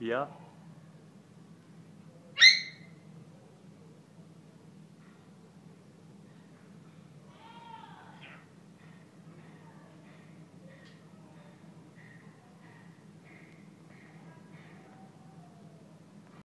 Yeah.